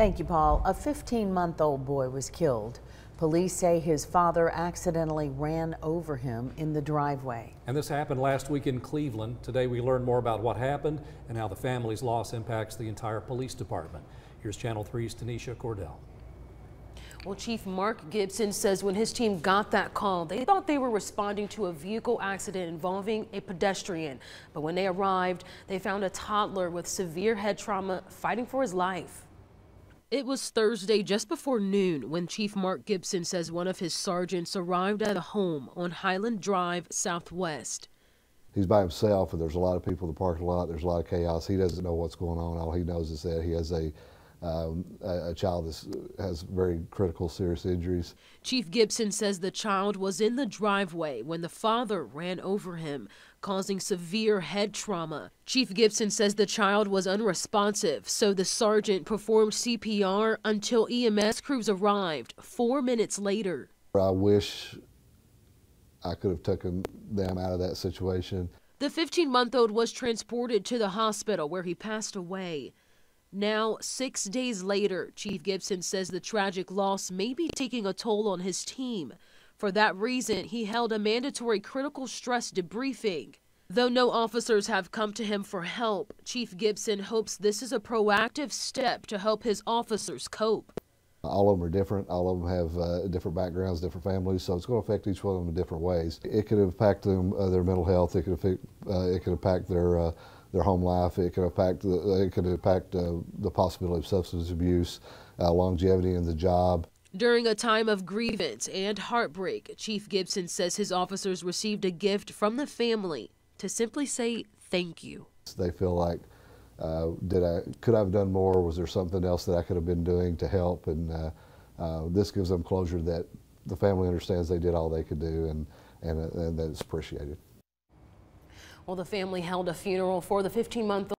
Thank you, Paul. A 15 month old boy was killed. Police say his father accidentally ran over him in the driveway. And this happened last week in Cleveland. Today we learn more about what happened and how the family's loss impacts the entire police department. Here's Channel 3's Tanisha Cordell. Well, Chief Mark Gibson says when his team got that call, they thought they were responding to a vehicle accident involving a pedestrian. But when they arrived, they found a toddler with severe head trauma fighting for his life. It was Thursday just before noon when Chief Mark Gibson says one of his sergeants arrived at a home on Highland Drive Southwest. He's by himself and there's a lot of people in the parking lot. There's a lot of chaos. He doesn't know what's going on. All he knows is that he has a um, a, a, child that has very critical, serious injuries. Chief Gibson says the child was in the driveway when the father ran over him, causing severe head trauma. Chief Gibson says the child was unresponsive, so the sergeant performed CPR until EMS crews arrived four minutes later. I wish I could have taken them out of that situation. The 15 month old was transported to the hospital where he passed away. Now, six days later, Chief Gibson says the tragic loss may be taking a toll on his team. For that reason, he held a mandatory critical stress debriefing. Though no officers have come to him for help, Chief Gibson hopes this is a proactive step to help his officers cope. All of them are different. All of them have uh, different backgrounds, different families, so it's going to affect each one of them in different ways. It could impact them, uh, their mental health. It could affect, uh, it could impact their uh, their home life. It could impact the, it could impact uh, the possibility of substance abuse, uh, longevity in the job. During a time of grievance and heartbreak, Chief Gibson says his officers received a gift from the family to simply say thank you. They feel like, uh, did I could I have done more? Was there something else that I could have been doing to help? And uh, uh, this gives them closure that the family understands they did all they could do, and and, and that it's appreciated. Well, the family held a funeral for the 15 month